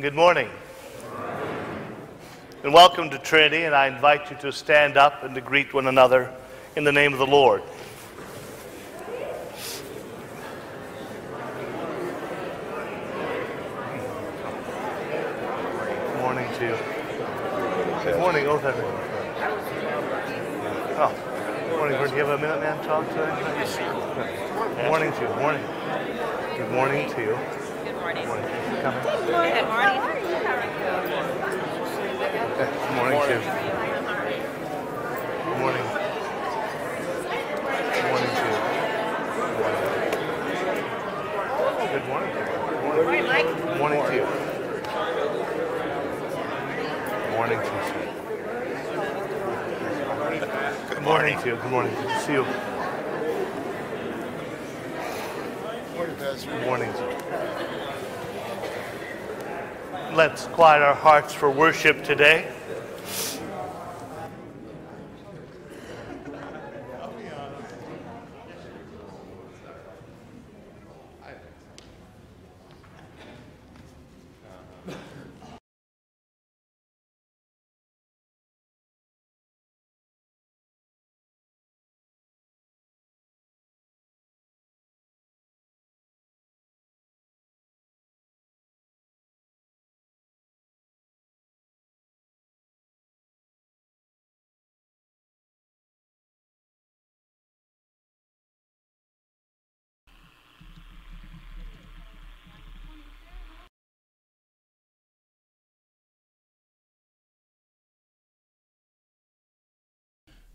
Good morning. And welcome to Trinity, and I invite you to stand up and to greet one another in the name of the Lord. Good morning to you. Good morning, oh, there. Oh, good morning. Do you have a minute, man, talk today? Good morning to you. Morning. Good morning to you. Good morning. Morning. Thanks for. Good morning. Good morning to you. Good morning. Good morning to you. Good morning. Good morning. Mike. Good morning to you. Good morning to you. Good morning to you. Good morning. Good to see you. Morning. Let's quiet our hearts for worship today.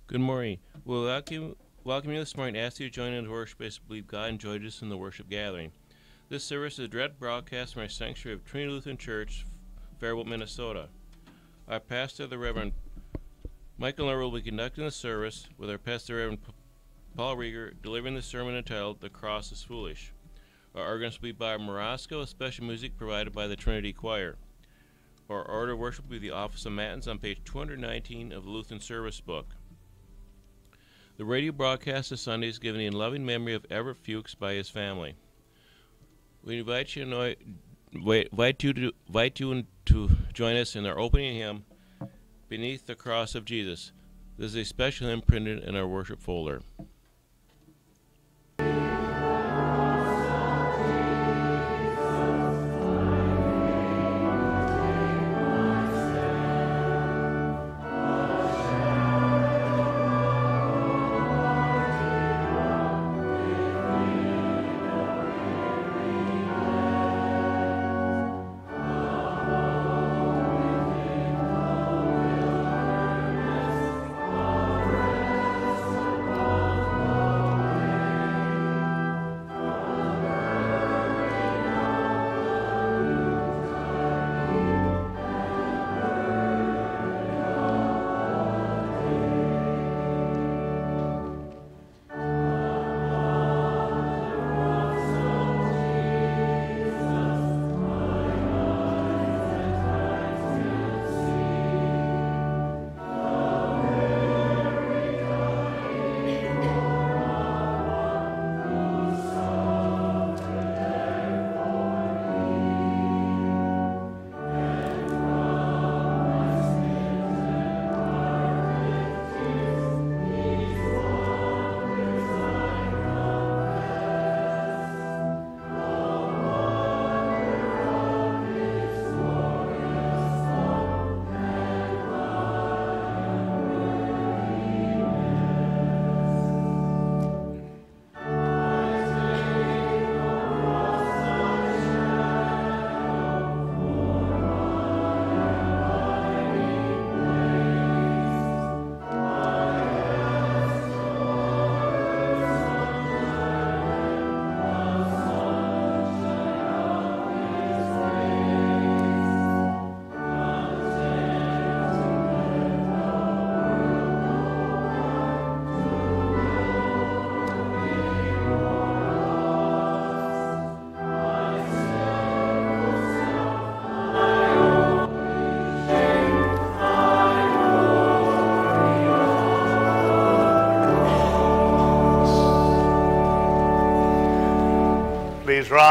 Good morning. We'll welcome, welcome you this morning and ask you to join in the worship as we believe God enjoyed us in the worship gathering. This service is a direct broadcast from our sanctuary of Trinity Lutheran Church, Faribault, Minnesota. Our pastor, the Reverend Michael Miller, will be conducting the service with our pastor, Reverend Paul Rieger, delivering the sermon entitled The Cross is Foolish. Our organs will be by Morosco, with special music provided by the Trinity Choir. Our order of worship will be the Office of Matins on page 219 of the Lutheran Service Book. The radio broadcast of Sunday is given in loving memory of Everett Fuchs by his family. We invite you, invite you, to, invite you to join us in our opening hymn, Beneath the Cross of Jesus. This is a special hymn printed in our worship folder.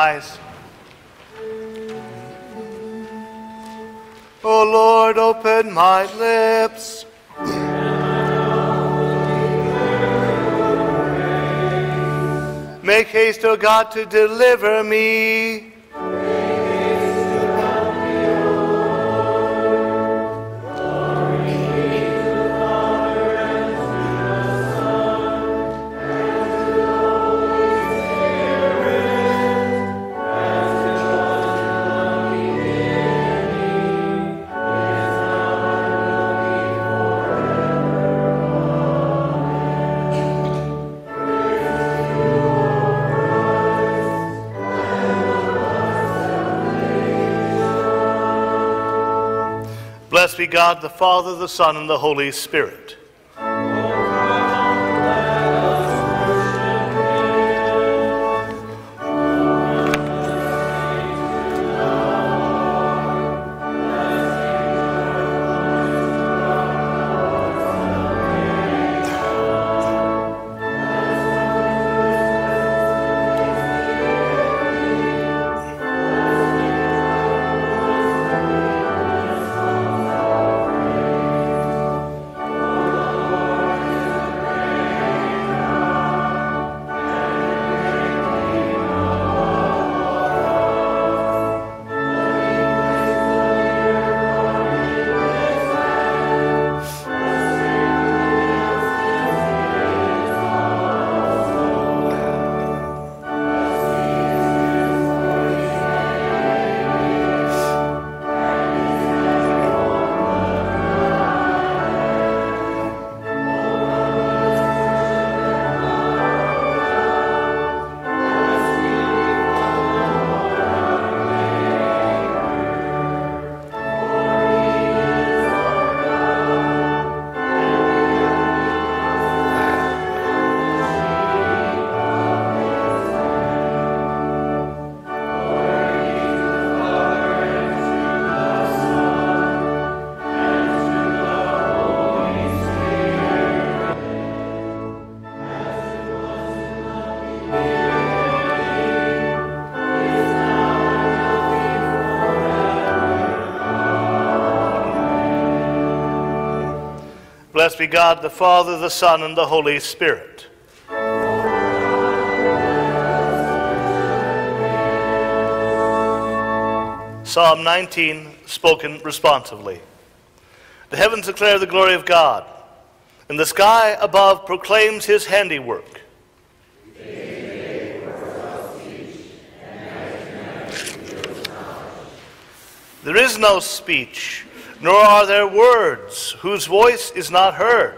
Please rise. Lord, open my lips. Make haste, O God, to deliver me. Be God, the Father, the Son, and the Holy Spirit. Blessed be God, the Father, the Son, and the Holy Spirit. Psalm 19, spoken responsively. The heavens declare the glory of God, and the sky above proclaims his handiwork. There is no speech, nor are there words whose voice is not heard.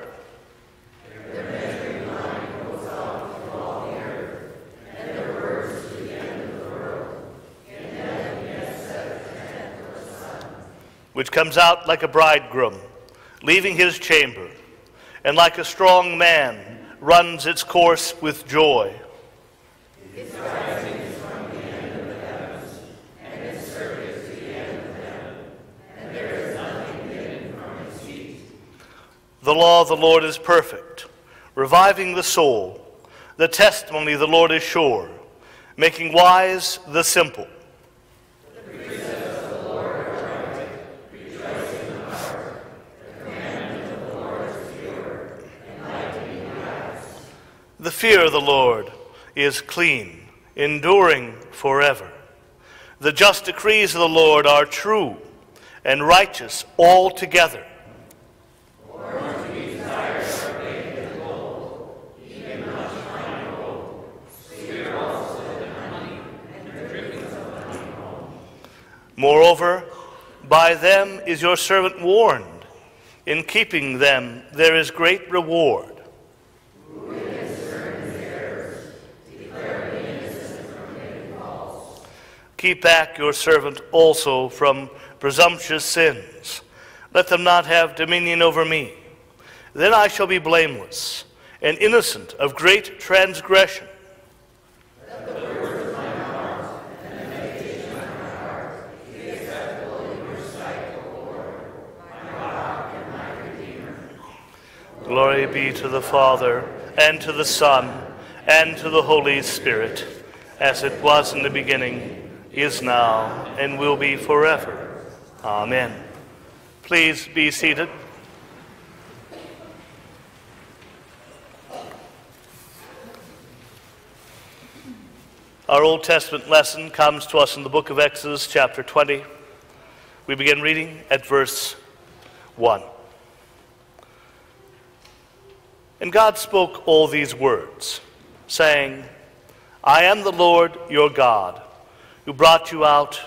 Which comes out like a bridegroom, leaving his chamber, and like a strong man runs its course with joy. The law of the Lord is perfect, reviving the soul. The testimony of the Lord is sure, making wise the simple. The fear of the Lord is clean, enduring forever. The just decrees of the Lord are true and righteous altogether. Moreover, by them is your servant warned. In keeping them, there is great reward. Keep back your servant also from presumptuous sins. Let them not have dominion over me. Then I shall be blameless and innocent of great transgression. Glory be to the Father, and to the Son, and to the Holy Spirit, as it was in the beginning, is now, and will be forever. Amen. Please be seated. Our Old Testament lesson comes to us in the book of Exodus, chapter 20. We begin reading at verse 1. And God spoke all these words, saying, I am the Lord your God, who brought you out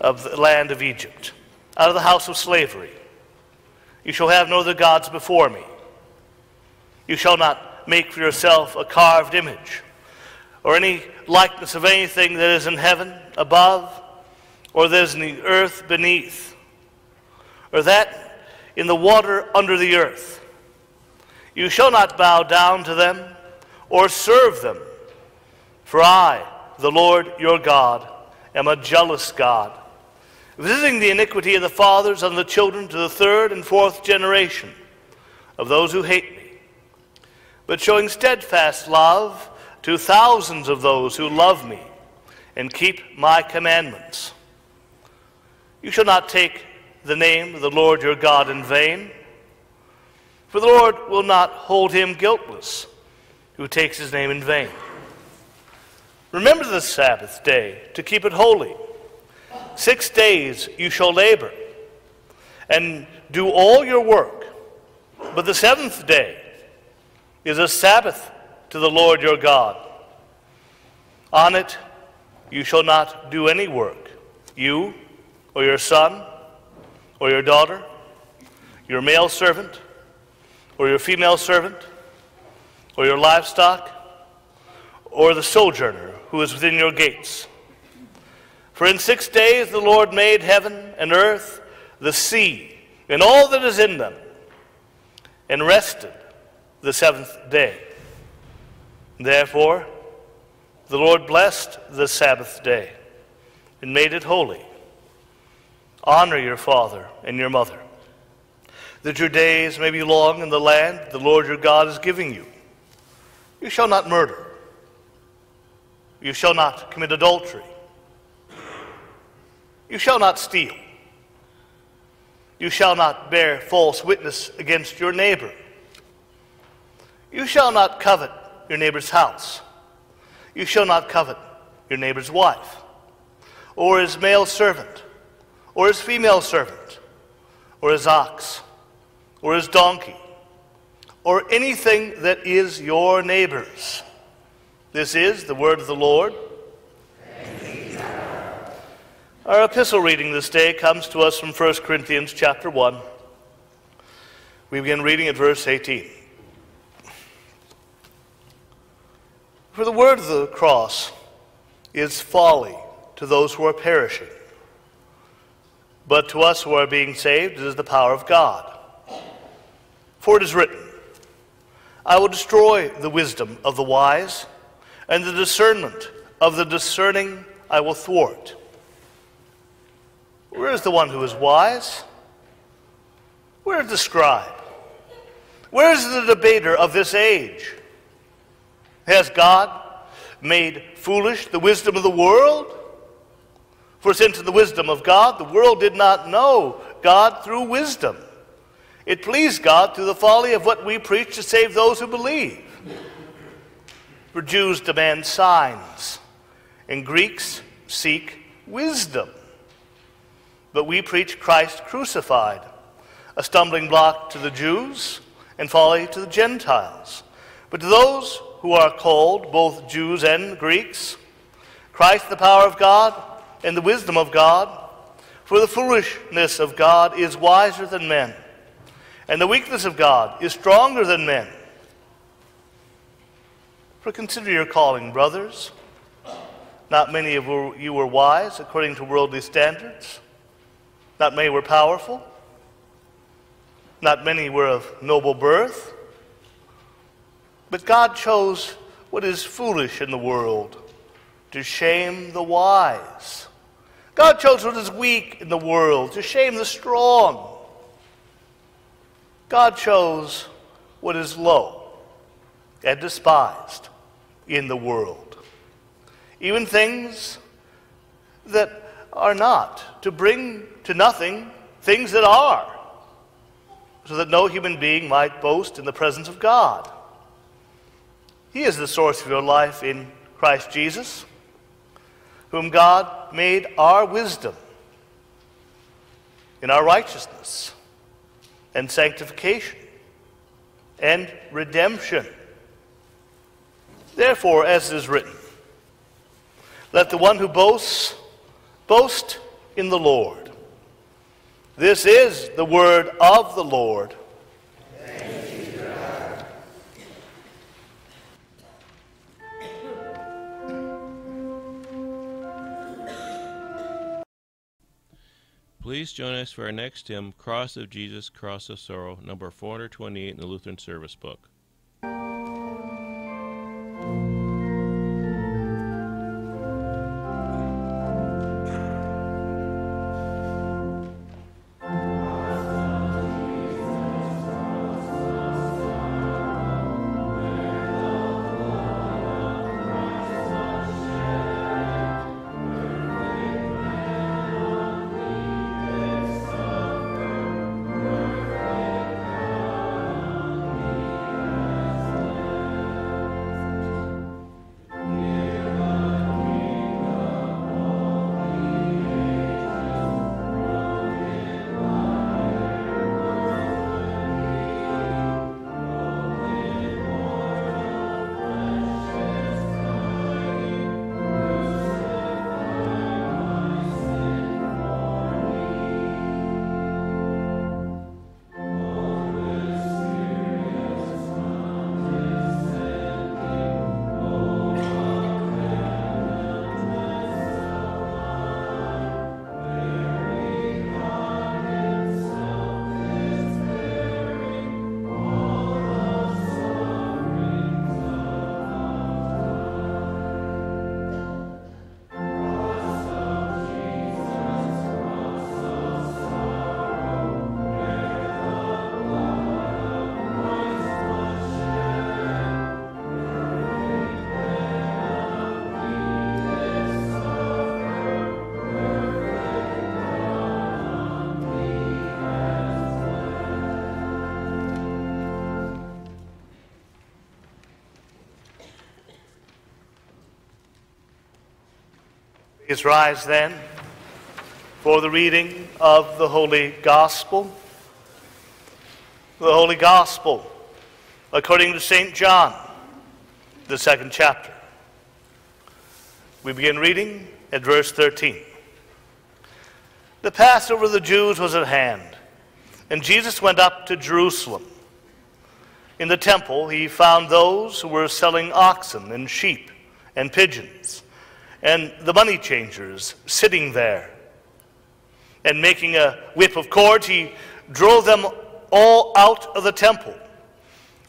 of the land of Egypt, out of the house of slavery. You shall have no other gods before me. You shall not make for yourself a carved image or any likeness of anything that is in heaven above, or that is in the earth beneath, or that in the water under the earth. You shall not bow down to them or serve them, for I, the Lord your God, am a jealous God, visiting the iniquity of the fathers on the children to the third and fourth generation of those who hate me, but showing steadfast love to thousands of those who love me and keep my commandments. You shall not take the name of the Lord your God in vain, for the Lord will not hold him guiltless who takes his name in vain. Remember the Sabbath day to keep it holy. Six days you shall labor and do all your work, but the seventh day is a Sabbath to the Lord your God. On it you shall not do any work, you or your son or your daughter, your male servant or your female servant, or your livestock, or the sojourner who is within your gates. For in six days the Lord made heaven and earth, the sea, and all that is in them, and rested the seventh day. Therefore, the Lord blessed the Sabbath day and made it holy. Honor your father and your mother, that your days may be long in the land the Lord your God is giving you. You shall not murder. You shall not commit adultery. You shall not steal. You shall not bear false witness against your neighbor. You shall not covet your neighbor's house. You shall not covet your neighbor's wife, or his male servant, or his female servant, or his ox, or his donkey, or anything that is your neighbor's. This is the word of the Lord. Our epistle reading this day comes to us from 1 Corinthians chapter 1. We begin reading at verse 18. For the word of the cross is folly to those who are perishing, but to us who are being saved it is the power of God. For it is written, I will destroy the wisdom of the wise, and the discernment of the discerning I will thwart. Where is the one who is wise? Where is the scribe? Where is the debater of this age? Has God made foolish the wisdom of the world? For since in the wisdom of God, the world did not know God through wisdom. It pleased God through the folly of what we preach to save those who believe. For Jews demand signs, and Greeks seek wisdom. But we preach Christ crucified, a stumbling block to the Jews and folly to the Gentiles. But to those who are called, both Jews and Greeks, Christ the power of God and the wisdom of God. For the foolishness of God is wiser than men, and the weakness of God is stronger than men. For consider your calling, brothers. Not many of you were wise according to worldly standards. Not many were powerful. Not many were of noble birth. But God chose what is foolish in the world to shame the wise. God chose what is weak in the world to shame the strong. God chose what is low and despised in the world. Even things that are not, to bring to nothing things that are, so that no human being might boast in the presence of God. He is the source of your life in Christ Jesus, whom God made our wisdom in our righteousness and sanctification and redemption. Therefore, as it is written, let the one who boasts boast in the Lord. This is the word of the Lord. Please join us for our next hymn, Cross of Jesus, Cross of Sorrow, number 428 in the Lutheran Service Book. Please rise then for the reading of the Holy Gospel. The Holy Gospel according to St. John, the second chapter. We begin reading at verse 13. The Passover of the Jews was at hand, and Jesus went up to Jerusalem. In the temple, he found those who were selling oxen and sheep and pigeons and the money changers sitting there. And making a whip of cords, he drove them all out of the temple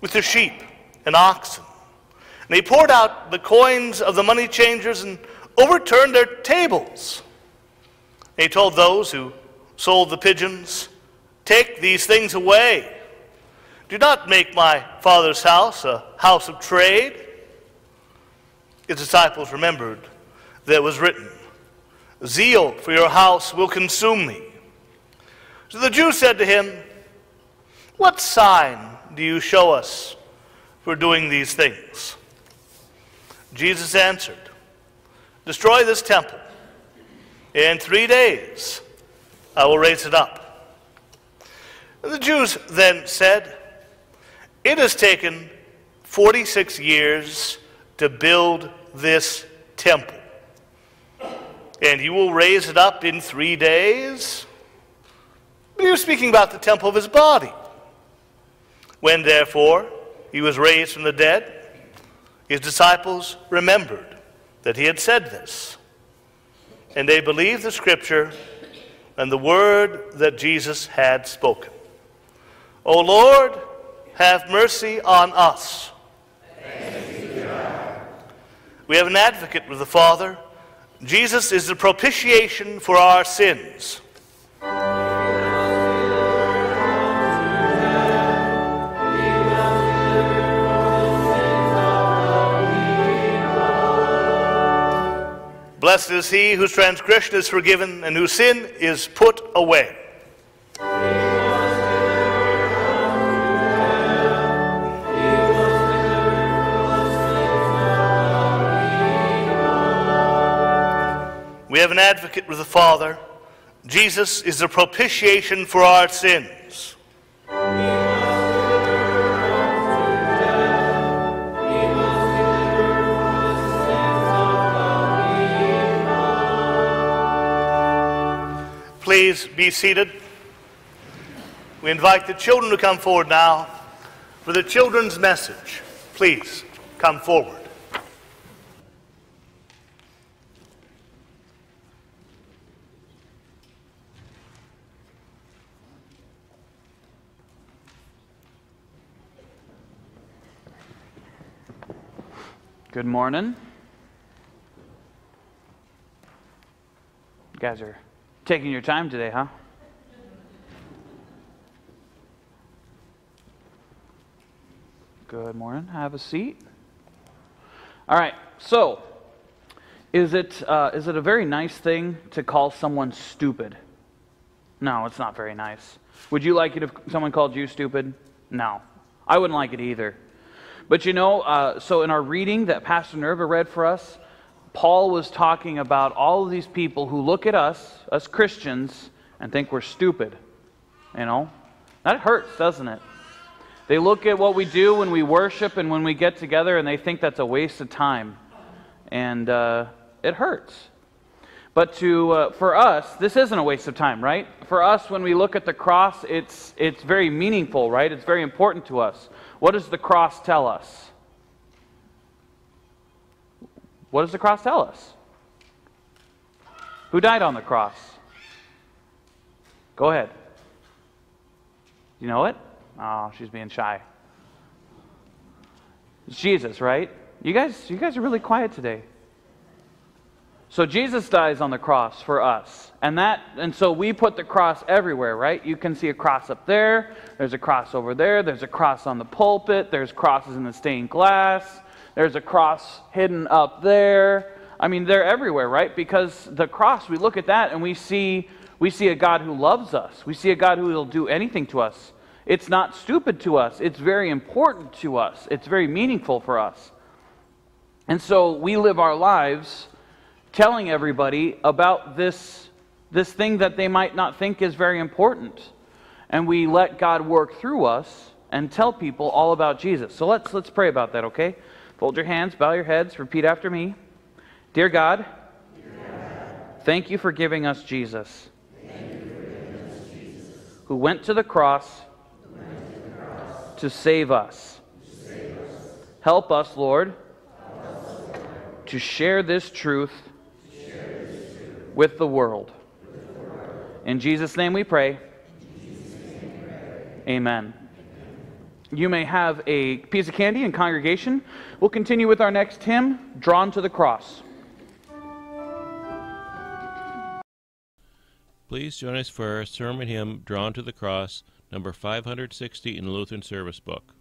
with the sheep and oxen. And he poured out the coins of the money changers and overturned their tables. He told those who sold the pigeons, Take these things away. Do not make my father's house a house of trade. His disciples remembered that was written Zeal for your house will consume me. So the Jews said to him, What sign do you show us for doing these things? Jesus answered, Destroy this temple. In three days I will raise it up. The Jews then said, It has taken 46 years to build this temple and he will raise it up in three days. But he was speaking about the temple of his body. When, therefore, he was raised from the dead, his disciples remembered that he had said this. And they believed the scripture and the word that Jesus had spoken. O Lord, have mercy on us. We have an advocate with the Father Jesus is the propitiation for our sins. Blessed is he whose transgression is forgiven and whose sin is put away. We have an advocate with the Father. Jesus is the propitiation for our sins. Please be seated. We invite the children to come forward now for the children's message. Please come forward. Good morning. You guys are taking your time today, huh? Good morning. Have a seat. All right. So, is it uh, is it a very nice thing to call someone stupid? No, it's not very nice. Would you like it if someone called you stupid? No, I wouldn't like it either. But you know, uh, so in our reading that Pastor Nerva read for us, Paul was talking about all of these people who look at us, us Christians, and think we're stupid. You know? That hurts, doesn't it? They look at what we do when we worship and when we get together, and they think that's a waste of time. And uh, it hurts. But to, uh, for us, this isn't a waste of time, right? For us, when we look at the cross, it's, it's very meaningful, right? It's very important to us. What does the cross tell us? What does the cross tell us? Who died on the cross? Go ahead. You know it? Oh, she's being shy. It's Jesus, right? You guys, you guys are really quiet today. So Jesus dies on the cross for us. And that and so we put the cross everywhere, right? You can see a cross up there, there's a cross over there, there's a cross on the pulpit, there's crosses in the stained glass, there's a cross hidden up there. I mean, they're everywhere, right? Because the cross, we look at that and we see we see a God who loves us. We see a God who will do anything to us. It's not stupid to us. It's very important to us. It's very meaningful for us. And so we live our lives telling everybody about this, this thing that they might not think is very important. And we let God work through us and tell people all about Jesus. So let's, let's pray about that, okay? Fold your hands, bow your heads, repeat after me. Dear God, thank you for giving us Jesus, who went to the cross, to, save us. Help us, Lord to share this truth with the world. In Jesus' name we pray. Amen. You may have a piece of candy in congregation. We'll continue with our next hymn, Drawn to the Cross. Please join us for our sermon hymn, Drawn to the Cross, number 560 in the Lutheran Service Book.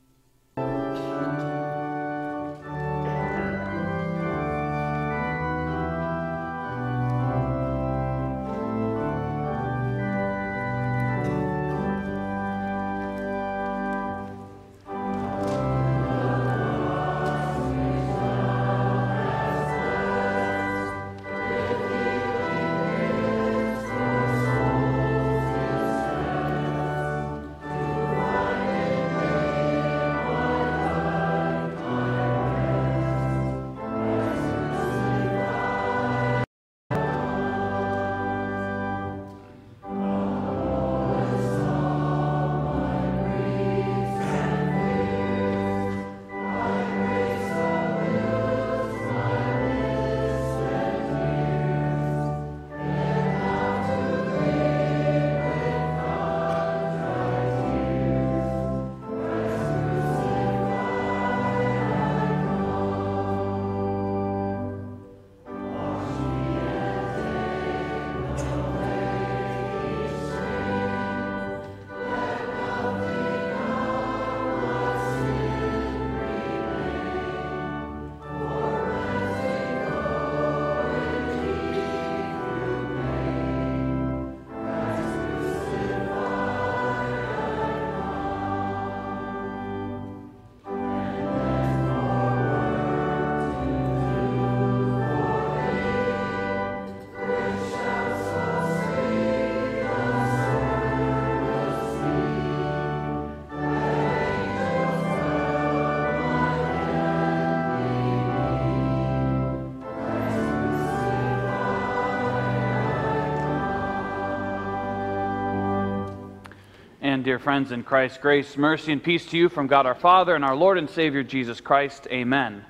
Dear friends in Christ, grace, mercy, and peace to you from God our Father and our Lord and Savior Jesus Christ. Amen.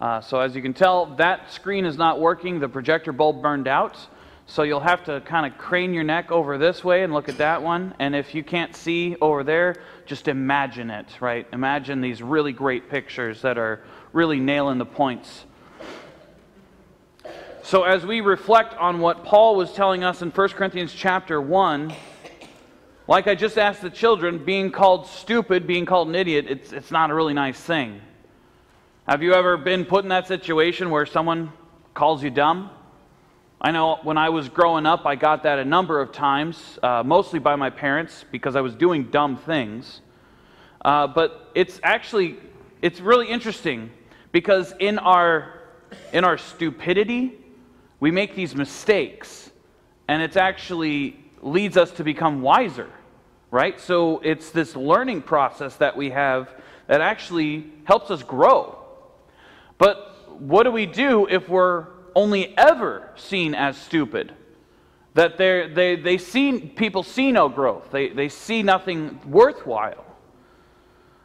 Uh, so, as you can tell, that screen is not working. The projector bulb burned out. So, you'll have to kind of crane your neck over this way and look at that one. And if you can't see over there, just imagine it, right? Imagine these really great pictures that are really nailing the points. So, as we reflect on what Paul was telling us in 1 Corinthians chapter 1, like I just asked the children, being called stupid, being called an idiot, it's, it's not a really nice thing. Have you ever been put in that situation where someone calls you dumb? I know when I was growing up, I got that a number of times, uh, mostly by my parents because I was doing dumb things. Uh, but it's actually it's really interesting because in our in our stupidity, we make these mistakes, and it's actually leads us to become wiser, right? So it's this learning process that we have that actually helps us grow. But what do we do if we're only ever seen as stupid? That they they, see, people see no growth, they, they see nothing worthwhile.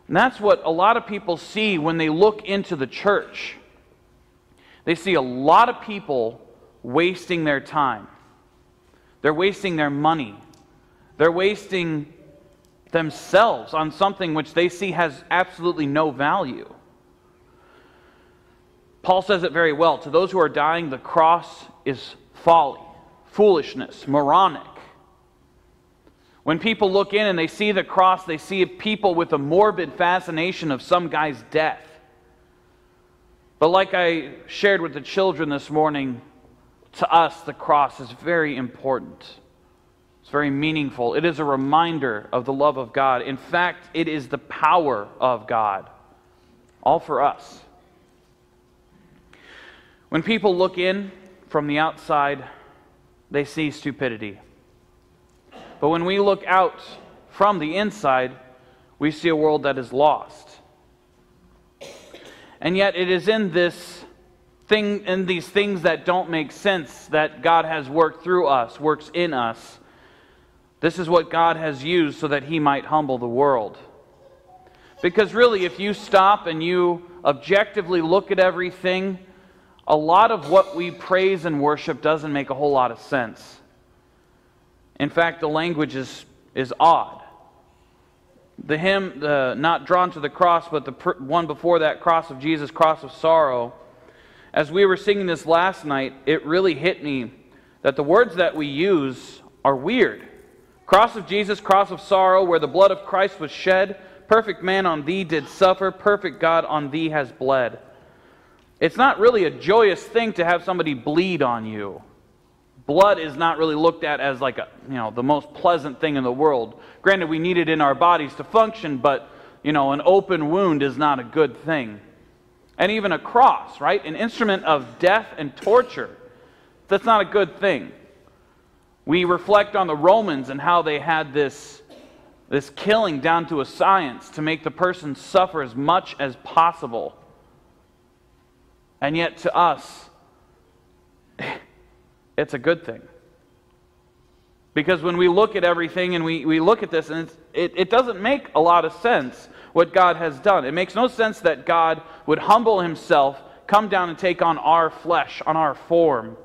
And that's what a lot of people see when they look into the church. They see a lot of people wasting their time. They're wasting their money. They're wasting themselves on something which they see has absolutely no value. Paul says it very well. To those who are dying, the cross is folly, foolishness, moronic. When people look in and they see the cross, they see people with a morbid fascination of some guy's death. But like I shared with the children this morning, to us, the cross is very important. Very meaningful. It is a reminder of the love of God. In fact, it is the power of God, all for us. When people look in from the outside, they see stupidity. But when we look out from the inside, we see a world that is lost. And yet, it is in this thing in these things that don't make sense that God has worked through us, works in us. This is what God has used so that he might humble the world. Because really, if you stop and you objectively look at everything, a lot of what we praise and worship doesn't make a whole lot of sense. In fact, the language is, is odd. The hymn, the, not drawn to the cross, but the pr- one before that, Cross of Jesus, Cross of Sorrow, as we were singing this last night, it really hit me that the words that we use are weird. Cross of Jesus, cross of sorrow, where the blood of Christ was shed, perfect man on thee did suffer, perfect God on thee has bled. It's not really a joyous thing to have somebody bleed on you. Blood is not really looked at as like a, you know, the most pleasant thing in the world. Granted, we need it in our bodies to function, but you know, an open wound is not a good thing and even a cross, right? An instrument of death and torture. That's not a good thing. We reflect on the Romans and how they had this, this killing down to a science to make the person suffer as much as possible. And yet, to us, it's a good thing. Because when we look at everything and we, we look at this, and it, it doesn't make a lot of sense what God has done. It makes no sense that God would humble himself, come down and take on our flesh, on our form.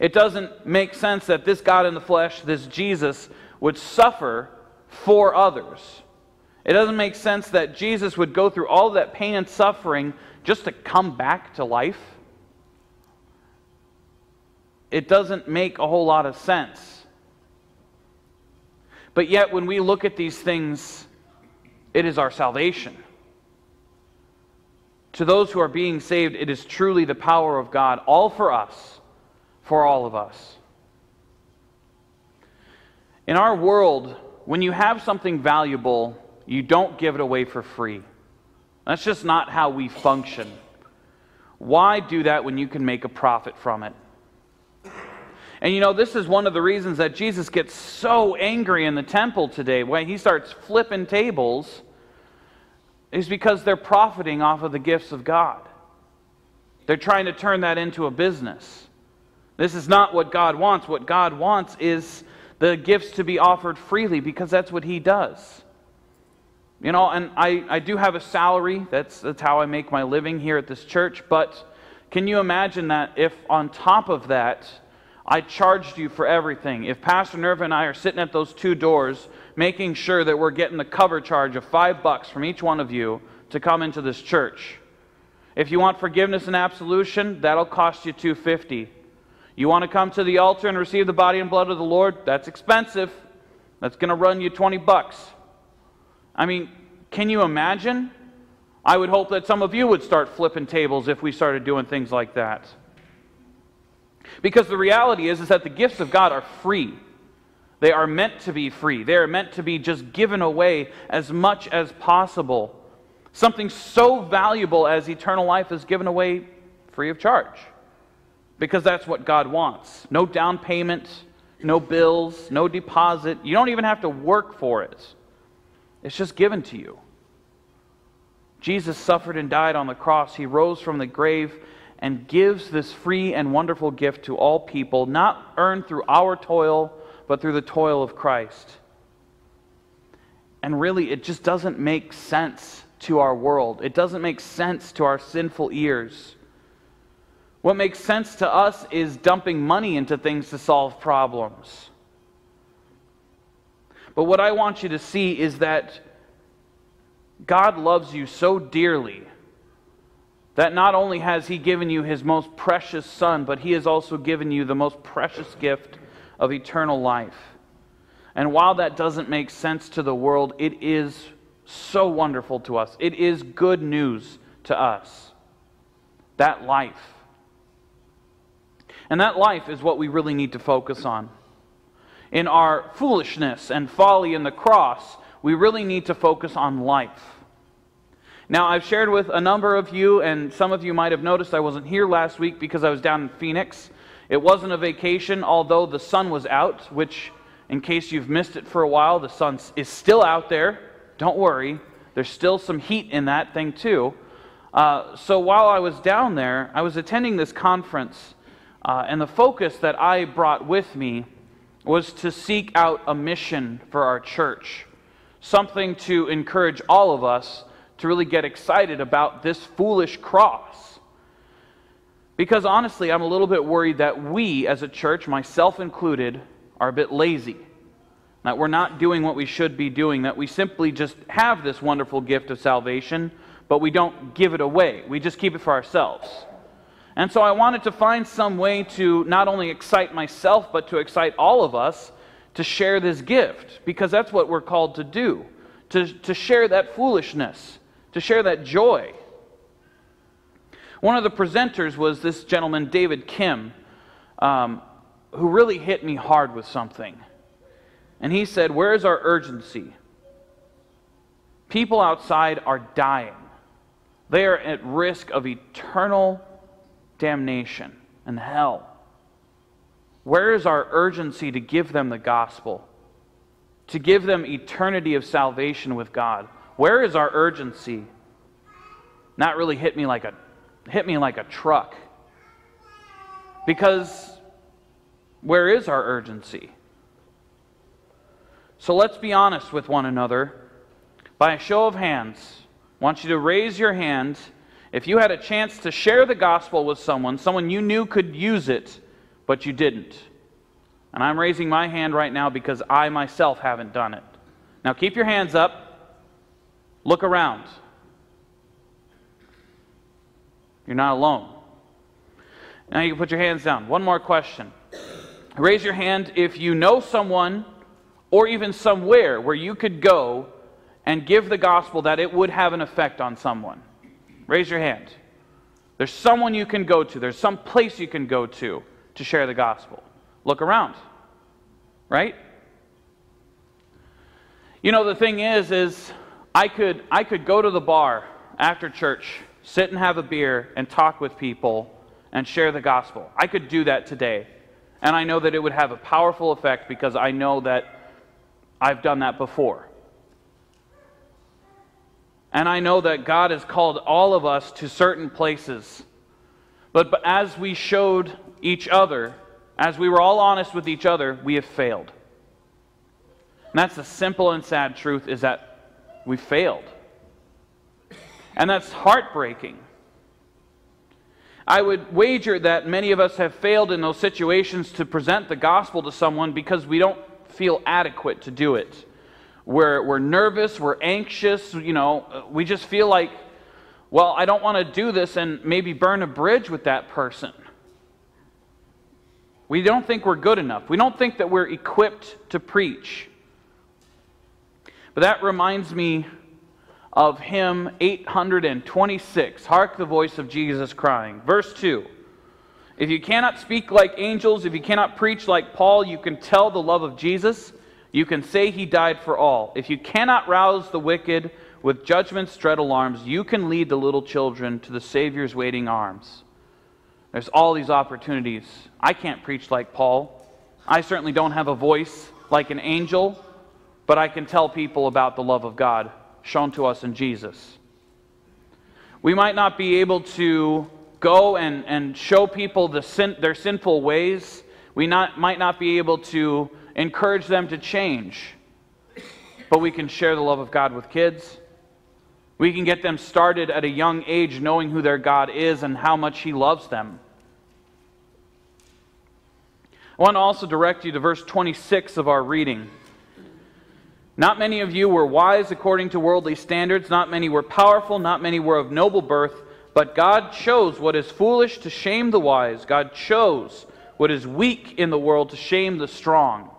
It doesn't make sense that this God in the flesh, this Jesus, would suffer for others. It doesn't make sense that Jesus would go through all that pain and suffering just to come back to life. It doesn't make a whole lot of sense. But yet, when we look at these things, it is our salvation. To those who are being saved, it is truly the power of God, all for us, for all of us. In our world, when you have something valuable, you don't give it away for free. That's just not how we function. Why do that when you can make a profit from it? And you know, this is one of the reasons that Jesus gets so angry in the temple today when he starts flipping tables is because they're profiting off of the gifts of God. They're trying to turn that into a business. This is not what God wants. What God wants is the gifts to be offered freely because that's what He does. You know, and I, I do have a salary. That's, that's how I make my living here at this church. But can you imagine that if on top of that, I charged you for everything? If Pastor Nerva and I are sitting at those two doors, making sure that we're getting the cover charge of five bucks from each one of you to come into this church. If you want forgiveness and absolution, that'll cost you 250. You want to come to the altar and receive the body and blood of the Lord? That's expensive. That's going to run you 20 bucks. I mean, can you imagine? I would hope that some of you would start flipping tables if we started doing things like that. Because the reality is, is that the gifts of God are free. They are meant to be free. They are meant to be just given away as much as possible. Something so valuable as eternal life is given away free of charge. Because that's what God wants. No down payment, no bills, no deposit. You don't even have to work for it. It's just given to you. Jesus suffered and died on the cross. He rose from the grave and gives this free and wonderful gift to all people, not earned through our toil, but through the toil of Christ. And really, it just doesn't make sense to our world. It doesn't make sense to our sinful ears. What makes sense to us is dumping money into things to solve problems. But what I want you to see is that God loves you so dearly that not only has He given you His most precious Son, but He has also given you the most precious gift of eternal life. And while that doesn't make sense to the world, it is so wonderful to us. It is good news to us. That life. And that life is what we really need to focus on in our foolishness and folly in the cross, we really need to focus on life. Now, I've shared with a number of you, and some of you might have noticed I wasn't here last week because I was down in Phoenix. It wasn't a vacation, although the sun was out, which, in case you've missed it for a while, the sun is still out there. Don't worry, there's still some heat in that thing, too. Uh, so while I was down there, I was attending this conference, uh, and the focus that I brought with me was to seek out a mission for our church, something to encourage all of us to really get excited about this foolish cross. Because honestly, I'm a little bit worried that we as a church, myself included, are a bit lazy. That we're not doing what we should be doing, that we simply just have this wonderful gift of salvation, but we don't give it away. We just keep it for ourselves. And so I wanted to find some way to not only excite myself, but to excite all of us to share this gift, because that's what we're called to do to, to share that foolishness, to share that joy. One of the presenters was this gentleman, David Kim, um, who really hit me hard with something. And he said, Where is our urgency? People outside are dying. They are at risk of eternal damnation and hell? Where is our urgency to give them the gospel? To give them eternity of salvation with God? Where is our urgency? Not really hit me like a hit me like a truck. Because where is our urgency? So let's be honest with one another. By a show of hands, I want you to raise your hand if you had a chance to share the gospel with someone, someone you knew could use it, but you didn't. And I'm raising my hand right now because I myself haven't done it. Now keep your hands up. Look around. You're not alone. Now you can put your hands down. One more question. Raise your hand if you know someone or even somewhere where you could go and give the gospel that it would have an effect on someone. Raise your hand. There's someone you can go to, there's some place you can go to to share the gospel. Look around. Right? You know the thing is is I could I could go to the bar after church, sit and have a beer and talk with people and share the gospel. I could do that today. And I know that it would have a powerful effect because I know that I've done that before. And I know that God has called all of us to certain places. But, as we showed each other, as we were all honest with each other, we have failed. And that's the simple and sad truth is that we failed. And that's heartbreaking. I would wager that many of us have failed in those situations to present the gospel to someone because we don't feel adequate to do it. We're, we're nervous, we're anxious, you know, uh, we just feel like, well, I don't want to do this and maybe burn a bridge with that person. We don't think we're good enough. We don't think that we're equipped to preach. But that reminds me of hymn 826 Hark the voice of Jesus crying. Verse 2 If you cannot speak like angels, if you cannot preach like Paul, you can tell the love of Jesus. You can say he died for all. If you cannot rouse the wicked with judgment's dread alarms, you can lead the little children to the Savior's waiting arms. There's all these opportunities. I can't preach like Paul. I certainly don't have a voice like an angel, but I can tell people about the love of God shown to us in Jesus. We might not be able to go and, and show people the sin, their sinful ways. We not, might not be able to encourage them to change, but we can share the love of God with kids. We can get them started at a young age knowing who their God is and how much He loves them. I want to also direct you to verse 26 of our reading. Not many of you were wise according to worldly standards, not many were powerful, not many were of noble birth, but God chose what is foolish to shame the wise. God chose what is weak in the world to shame the strong.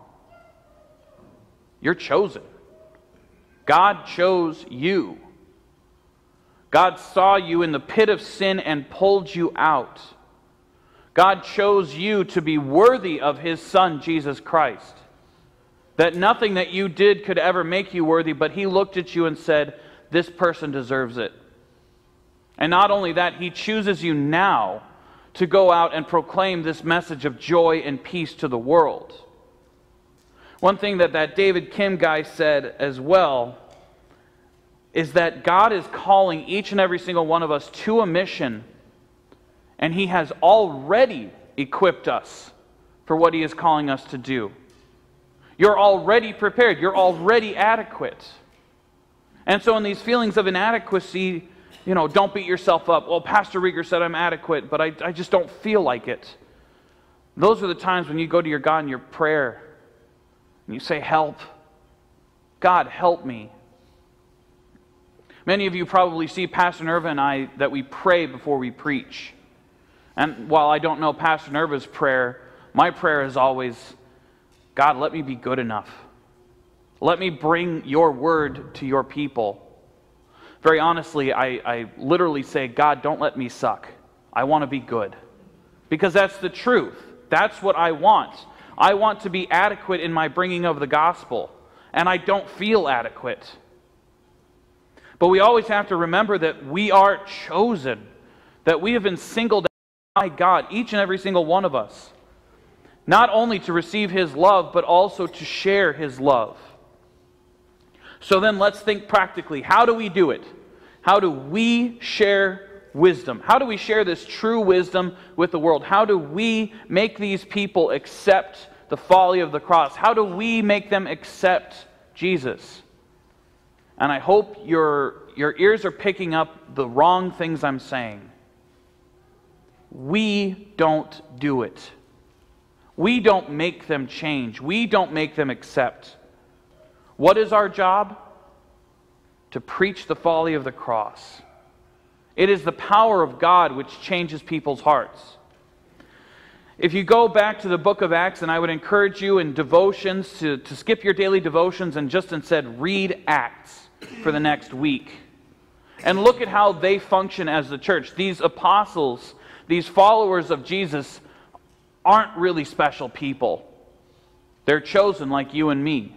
You're chosen. God chose you. God saw you in the pit of sin and pulled you out. God chose you to be worthy of his Son, Jesus Christ. That nothing that you did could ever make you worthy, but he looked at you and said, This person deserves it. And not only that, he chooses you now to go out and proclaim this message of joy and peace to the world. One thing that that David Kim guy said as well is that God is calling each and every single one of us to a mission, and He has already equipped us for what He is calling us to do. You're already prepared, you're already adequate. And so, in these feelings of inadequacy, you know, don't beat yourself up. Well, Pastor Rieger said I'm adequate, but I, I just don't feel like it. Those are the times when you go to your God in your prayer and you say, Help. God, help me. Many of you probably see Pastor Nerva and I that we pray before we preach. And while I don't know Pastor Nerva's prayer, my prayer is always God, let me be good enough. Let me bring your word to your people. Very honestly, I, I literally say, God, don't let me suck. I want to be good. Because that's the truth. That's what I want. I want to be adequate in my bringing of the gospel, and I don't feel adequate. But we always have to remember that we are chosen, that we have been singled out by God, each and every single one of us, not only to receive His love, but also to share His love. So then let's think practically. How do we do it? How do we share wisdom? How do we share this true wisdom with the world? How do we make these people accept the folly of the cross? How do we make them accept Jesus? And I hope your, your ears are picking up the wrong things I'm saying. We don't do it. We don't make them change. We don't make them accept. What is our job? To preach the folly of the cross. It is the power of God which changes people's hearts. If you go back to the book of Acts, and I would encourage you in devotions to, to skip your daily devotions and just instead read Acts for the next week. And look at how they function as the church. These apostles, these followers of Jesus, aren't really special people. They're chosen like you and me.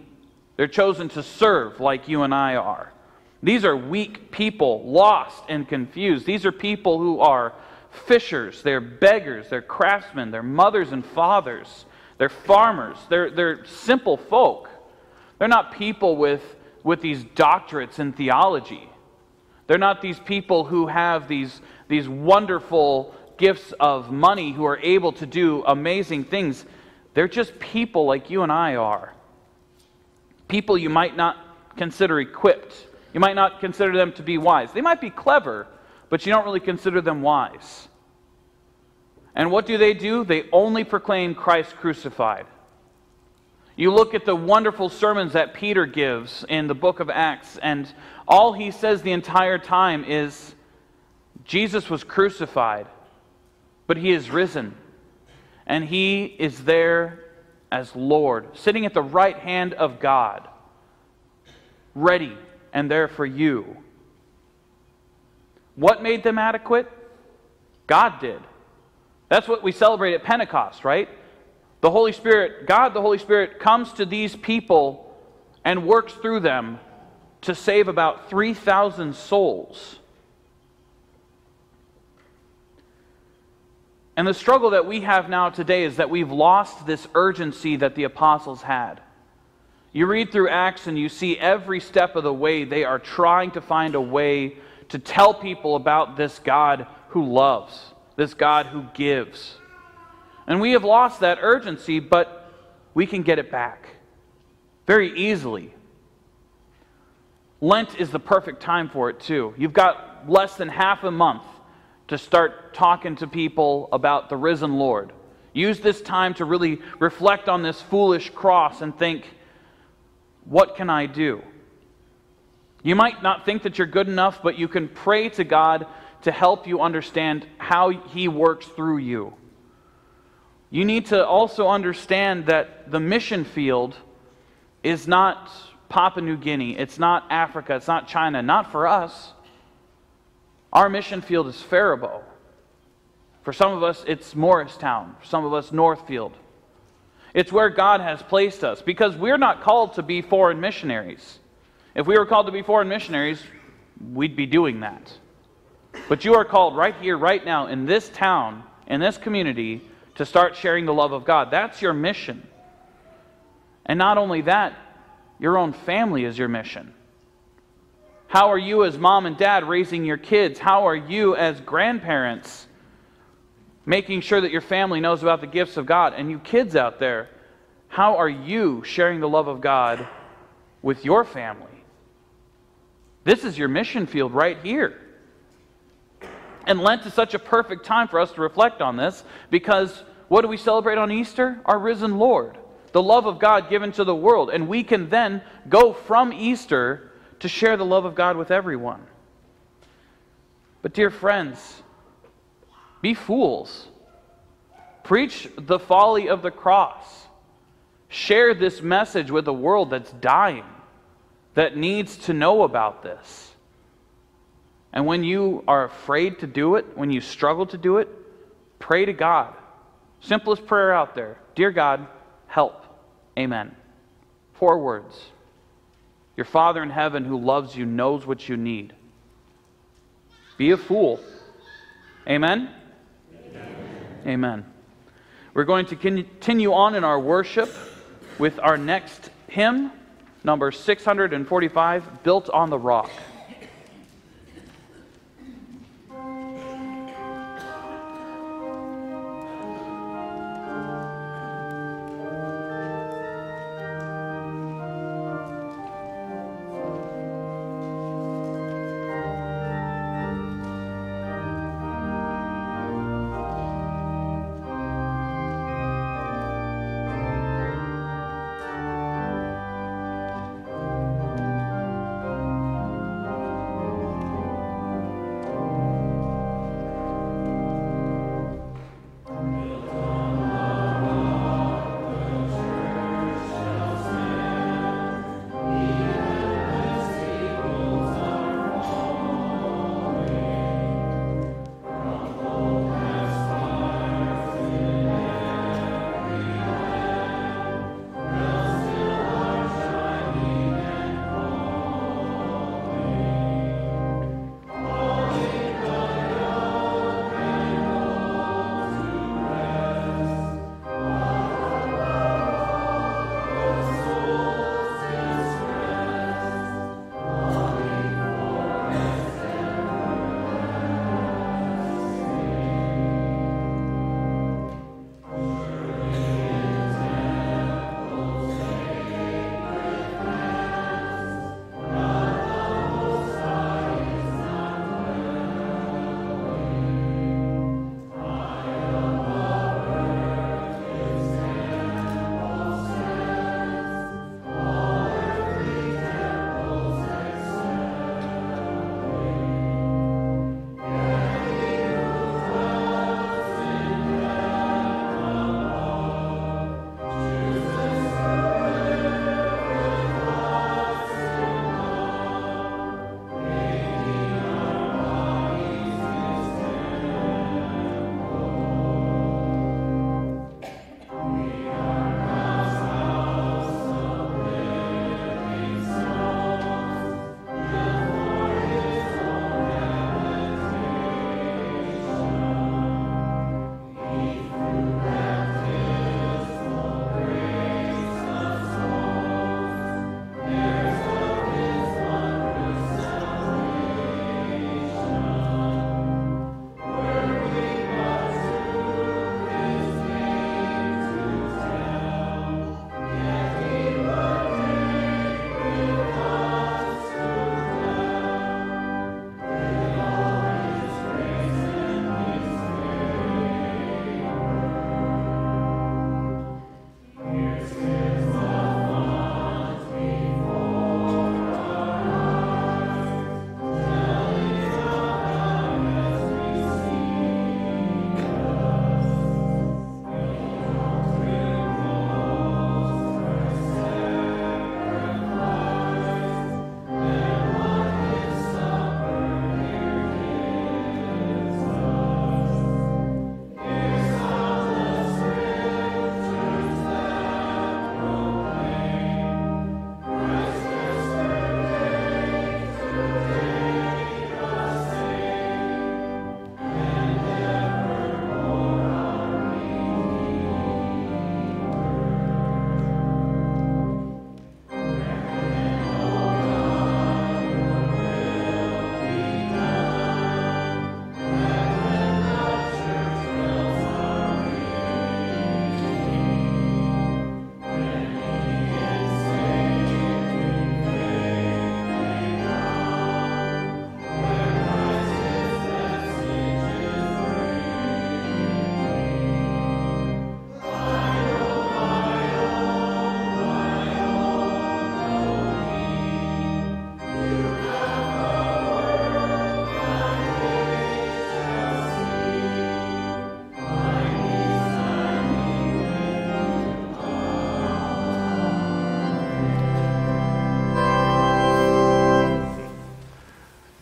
They're chosen to serve like you and I are. These are weak people, lost and confused. These are people who are fishers, they're beggars, they're craftsmen, they're mothers and fathers, they're farmers, they're, they're simple folk. They're not people with with these doctorates in theology. They're not these people who have these, these wonderful gifts of money who are able to do amazing things. They're just people like you and I are. people you might not consider equipped. You might not consider them to be wise. They might be clever, but you don't really consider them wise. And what do they do? They only proclaim Christ crucified. You look at the wonderful sermons that Peter gives in the book of Acts, and all he says the entire time is Jesus was crucified, but he is risen. And he is there as Lord, sitting at the right hand of God, ready and there for you. What made them adequate? God did. That's what we celebrate at Pentecost, right? The Holy Spirit, God the Holy Spirit, comes to these people and works through them to save about 3,000 souls. And the struggle that we have now today is that we've lost this urgency that the apostles had. You read through Acts and you see every step of the way they are trying to find a way to tell people about this God who loves, this God who gives. And we have lost that urgency, but we can get it back very easily. Lent is the perfect time for it, too. You've got less than half a month to start talking to people about the risen Lord. Use this time to really reflect on this foolish cross and think, what can I do? You might not think that you're good enough, but you can pray to God to help you understand how He works through you. You need to also understand that the mission field is not Papua New Guinea, it's not Africa, it's not China, not for us. Our mission field is Faribault. For some of us, it's Morristown. For some of us, Northfield. It's where God has placed us because we're not called to be foreign missionaries. If we were called to be foreign missionaries, we'd be doing that. But you are called right here, right now, in this town, in this community, to start sharing the love of God. That's your mission. And not only that, your own family is your mission. How are you, as mom and dad, raising your kids? How are you, as grandparents, making sure that your family knows about the gifts of God? And you kids out there, how are you sharing the love of God with your family? This is your mission field right here. And Lent is such a perfect time for us to reflect on this because what do we celebrate on Easter? Our risen Lord, the love of God given to the world. And we can then go from Easter to share the love of God with everyone. But, dear friends, be fools. Preach the folly of the cross. Share this message with a world that's dying, that needs to know about this. And when you are afraid to do it, when you struggle to do it, pray to God. Simplest prayer out there Dear God, help. Amen. Four words. Your Father in heaven who loves you knows what you need. Be a fool. Amen? Amen? Amen. We're going to continue on in our worship with our next hymn, number 645, Built on the Rock.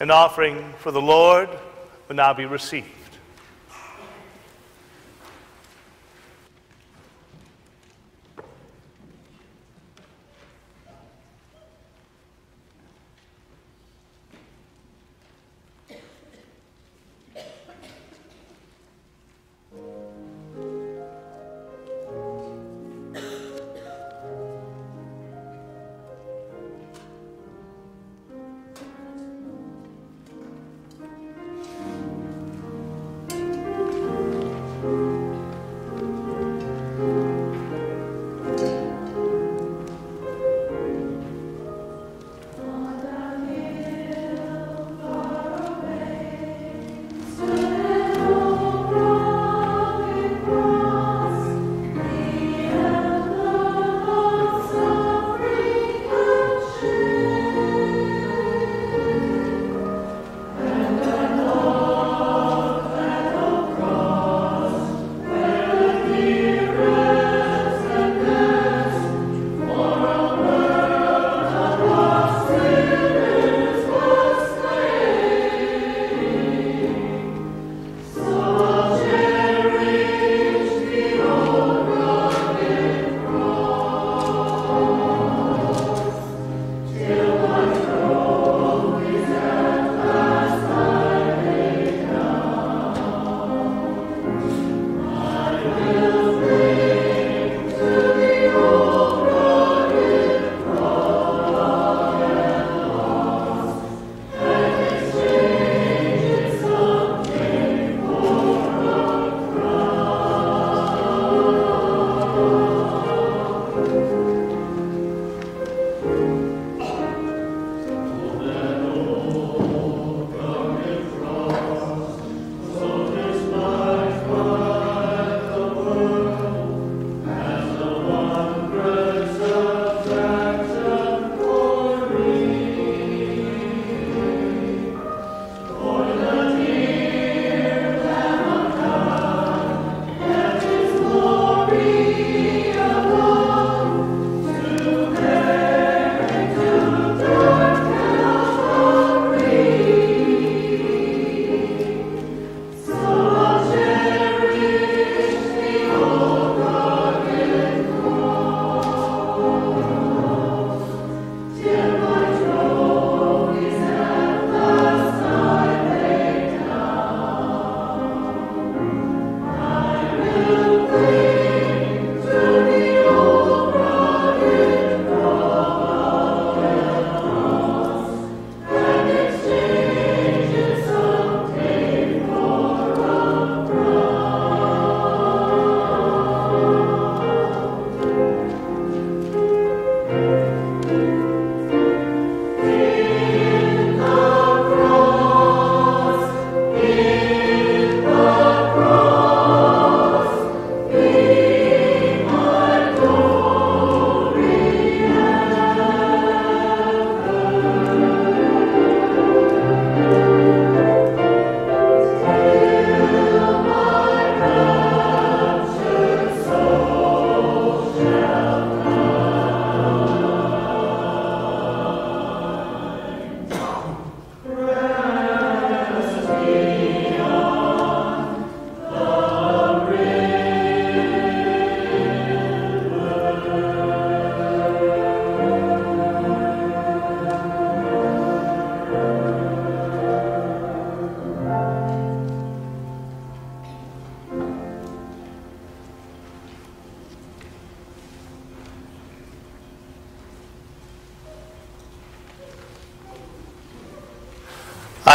An offering for the Lord will now be received.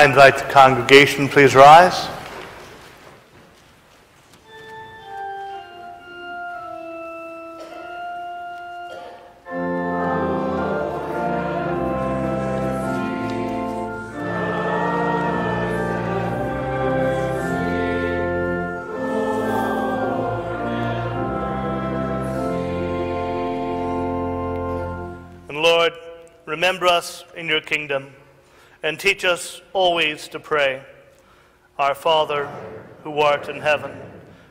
Invite the congregation, please rise. And Lord, remember us in your kingdom and teach us always to pray. Our Father, who art in heaven,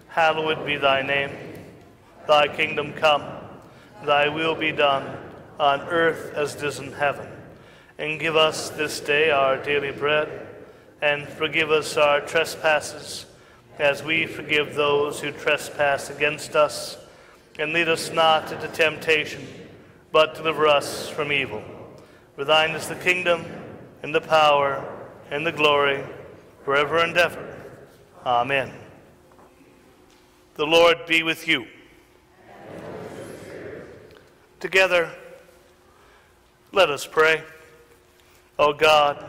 hallowed be thy name. Thy kingdom come, thy will be done, on earth as it is in heaven. And give us this day our daily bread, and forgive us our trespasses, as we forgive those who trespass against us. And lead us not into temptation, but deliver us from evil. For thine is the kingdom, and the power, and the glory, forever and ever. Amen. The Lord be with you. Together, let us pray. O God,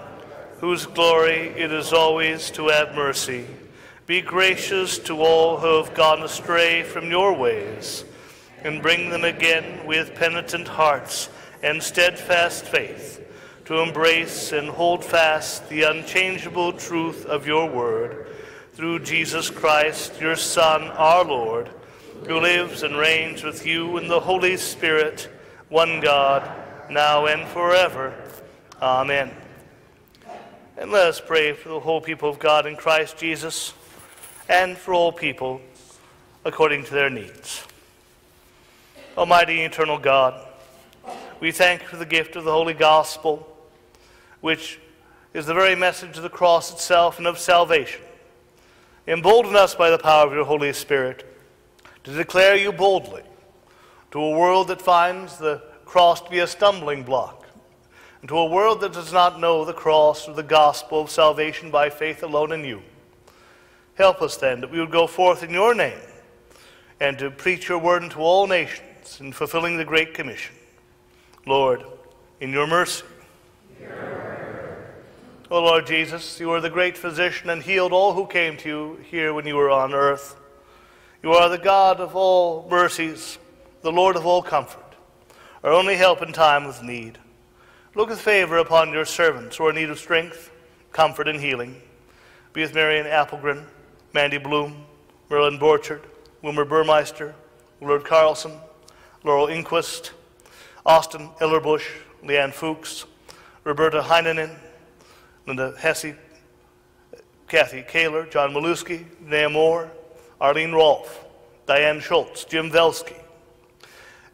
whose glory it is always to have mercy, be gracious to all who have gone astray from your ways, and bring them again with penitent hearts and steadfast faith to embrace and hold fast the unchangeable truth of your word through Jesus Christ, your Son, our Lord, who lives and reigns with you in the Holy Spirit, one God, now and forever. Amen. And let us pray for the whole people of God in Christ Jesus and for all people according to their needs. Almighty eternal God, we thank you for the gift of the Holy Gospel, which is the very message of the cross itself and of salvation. Embolden us by the power of your Holy Spirit to declare you boldly to a world that finds the cross to be a stumbling block, and to a world that does not know the cross or the gospel of salvation by faith alone in you. Help us then that we would go forth in your name and to preach your word unto all nations in fulfilling the Great Commission. Lord, in your mercy. O Lord Jesus, you are the great physician and healed all who came to you here when you were on earth. You are the God of all mercies, the Lord of all comfort our only help in time of need. Look with favor upon your servants who are in need of strength, comfort, and healing. Be with Marian Applegren, Mandy Bloom, Merlin Borchard, Wilmer Burmeister, Lord Carlson, Laurel Inquist, Austin Ellerbush, Leanne Fuchs, Roberta Heinonen, Linda Hesse, Kathy Kaler, John Maluski, Naya Moore, Arlene Rolfe, Diane Schultz, Jim Velsky,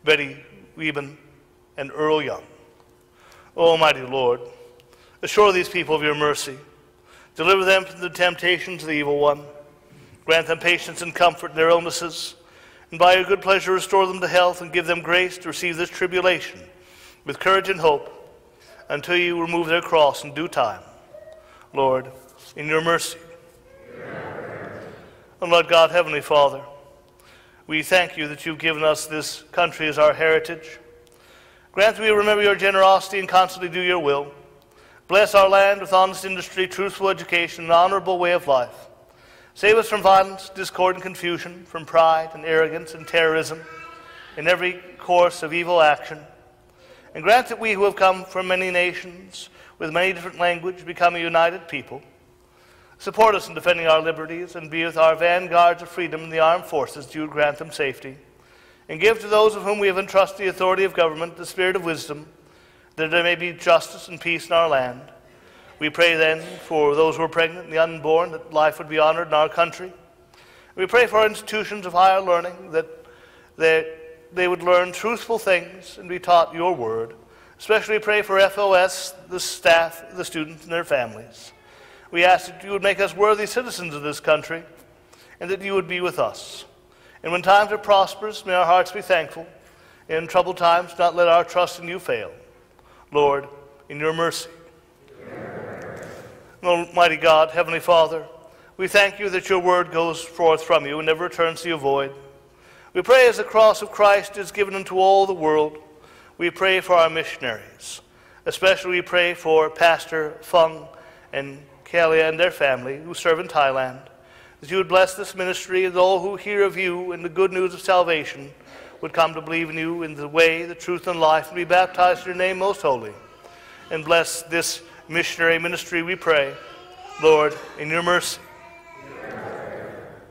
Betty Wieben, and Earl Young. O Almighty Lord, assure these people of your mercy. Deliver them from the temptations of the evil one. Grant them patience and comfort in their illnesses. And by your good pleasure, restore them to health and give them grace to receive this tribulation with courage and hope until you remove their cross in due time. Lord, in your mercy. And Lord God, Heavenly Father, we thank you that you've given us this country as our heritage. Grant that we remember your generosity and constantly do your will. Bless our land with honest industry, truthful education, and honorable way of life. Save us from violence, discord, and confusion, from pride and arrogance and terrorism, in every course of evil action. And grant that we who have come from many nations, with many different languages, become a united people. Support us in defending our liberties and be with our vanguards of freedom in the armed forces, that you grant them safety. And give to those of whom we have entrusted the authority of government the spirit of wisdom, that there may be justice and peace in our land. We pray then for those who are pregnant and the unborn, that life would be honored in our country. We pray for our institutions of higher learning, that they, they would learn truthful things and be taught your word. Especially pray for FOS, the staff, the students, and their families. We ask that you would make us worthy citizens of this country and that you would be with us. And when times are prosperous, may our hearts be thankful. In troubled times, not let our trust in you fail. Lord, in your mercy. Almighty God, Heavenly Father, we thank you that your word goes forth from you and never returns to you void. We pray as the cross of Christ is given unto all the world, we pray for our missionaries. Especially we pray for Pastor Fung and Kalia and their family who serve in Thailand. That you would bless this ministry and all who hear of you and the good news of salvation would come to believe in you in the way, the truth, and life, and be baptized in your name most holy. And bless this missionary ministry, we pray, Lord, in your mercy.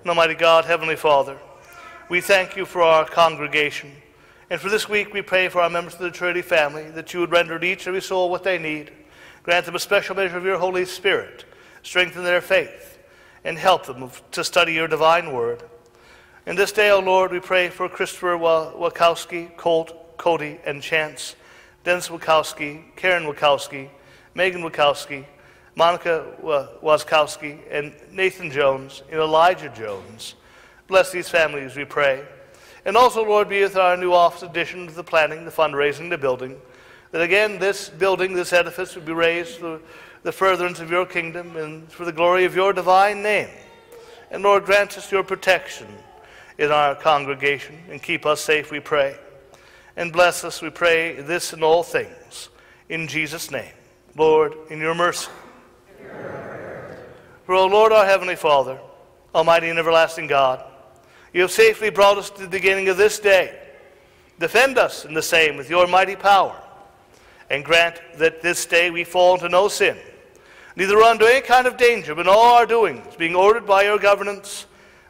And Almighty God, Heavenly Father, we thank you for our congregation. And for this week, we pray for our members of the Trinity family that you would render to each every soul what they need. Grant them a special measure of your Holy Spirit. Strengthen their faith and help them to study your divine word. And this day, O oh Lord, we pray for Christopher Wachowski, Colt, Cody, and Chance, Dennis Wachowski, Karen Wachowski, Megan Wachowski, Monica Waskowski, and Nathan Jones, and Elijah Jones. Bless these families, we pray. And also, Lord, be with our new office addition to the planning, the fundraising, the building. That again, this building, this edifice would be raised for the furtherance of your kingdom and for the glory of your divine name. And Lord, grant us your protection in our congregation and keep us safe, we pray. And bless us, we pray, this and all things. In Jesus' name. Lord, in your mercy. For, O Lord, our Heavenly Father, Almighty and everlasting God, you have safely brought us to the beginning of this day. Defend us in the same with your mighty power, and grant that this day we fall into no sin, neither run into any kind of danger, but in all our doings, being ordered by your governance,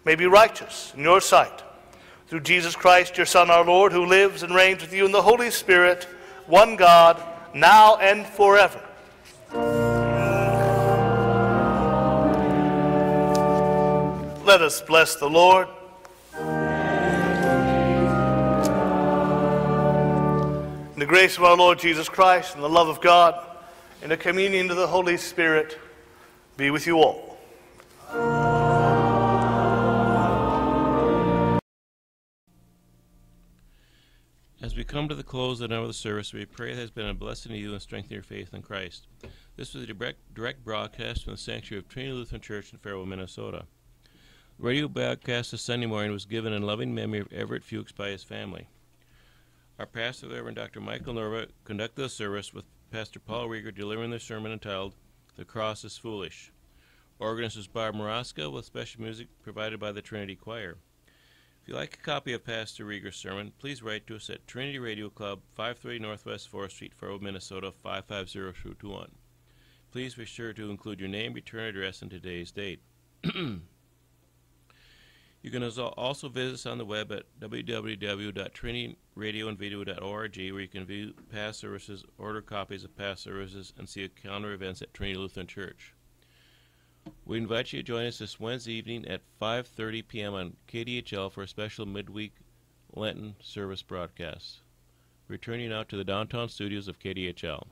may be righteous in your sight. Through Jesus Christ, your Son, our Lord, who lives and reigns with you in the Holy Spirit, one God, now and forever. Let us bless the Lord. The grace of our Lord Jesus Christ and the love of God and the communion of the Holy Spirit be with you all. As we come to the close of another service, we pray it has been a blessing to you and strengthen your faith in Christ. This was a direct, direct broadcast from the sanctuary of Trinity Lutheran Church in Faribault, Minnesota. The radio broadcast this Sunday morning was given in loving memory of Everett Fuchs by his family. Our pastor, the Reverend Dr. Michael Norva, conducted the service with Pastor Paul Rieger delivering the sermon entitled The Cross is Foolish. Organist was Barb Maraska with special music provided by the Trinity Choir. If you'd like a copy of Pastor Rieger's sermon, please write to us at Trinity Radio Club, 530 Northwest 4th Street, Faribault, Minnesota 55021. Please be sure to include your name, return address, and today's date. you can also visit us on the web at www.trinityradioandvideo.org where you can view past services, order copies of past services, and see calendar events at Trinity Lutheran Church. We invite you to join us this Wednesday evening at 5:30 p.m. on KDHL for a special midweek Lenten service broadcast. Returning now to the downtown studios of KDHL.